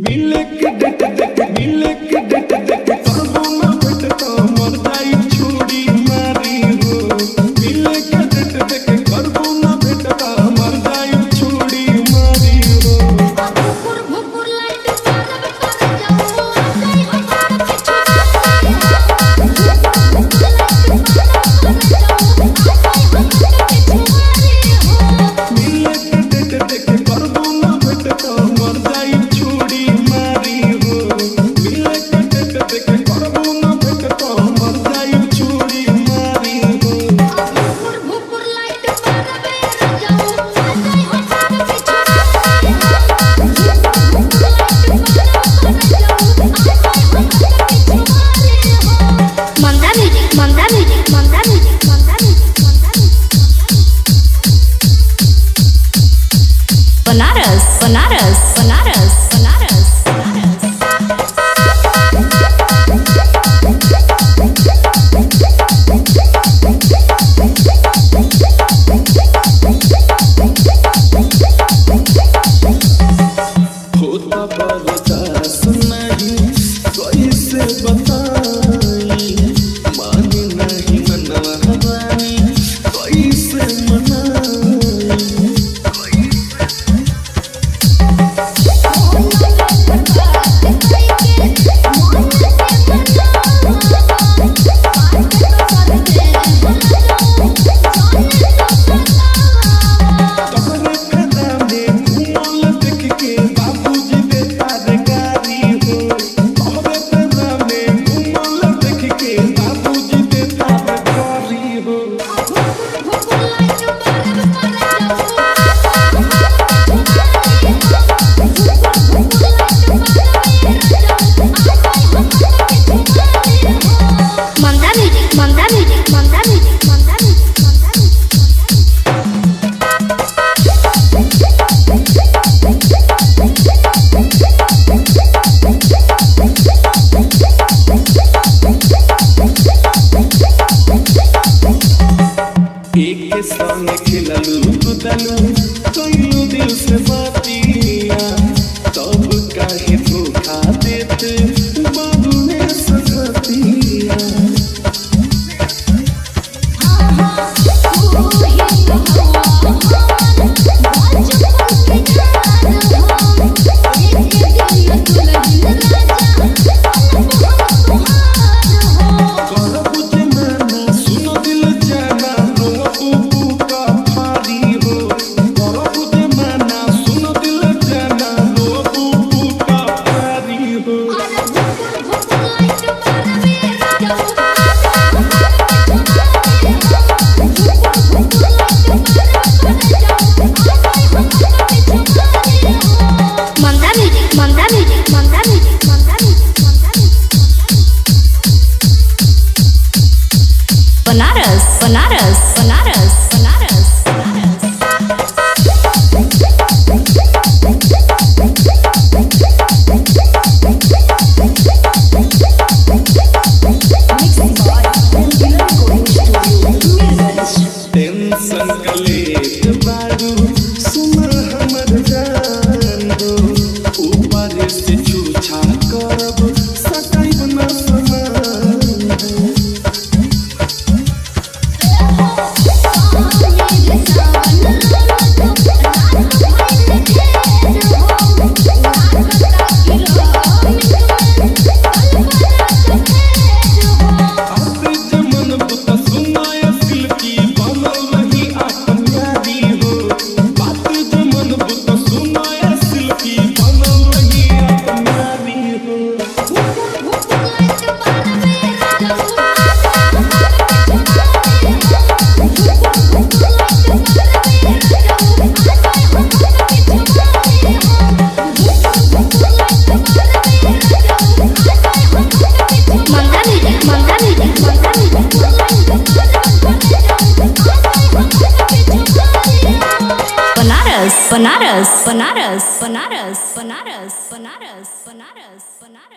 We like it. sonaras, sonaras, sonaras. Sonho de ser Bananas, bananas, bananas, bananas. Tension Banaras, Banaras, Banaras, Banaras, Banaras, Banaras, Banaras,